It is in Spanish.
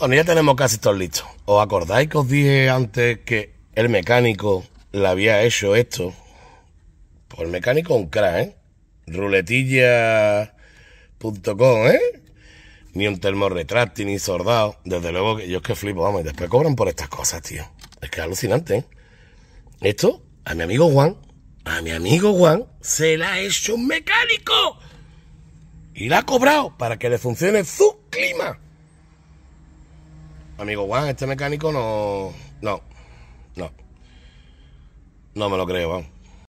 Bueno, ya tenemos casi todo listo. ¿Os acordáis que os dije antes que el mecánico le había hecho esto? Pues el mecánico un crack, ¿eh? Ruletilla.com, ¿eh? Ni un termorretráctil, ni sordado. Desde luego que yo es que flipo, vamos. Y después cobran por estas cosas, tío. Es que es alucinante, ¿eh? Esto, a mi amigo Juan, a mi amigo Juan, se la ha hecho un mecánico. Y la ha cobrado para que le funcione su. Amigo Juan, este mecánico no. No. No. No me lo creo, vamos.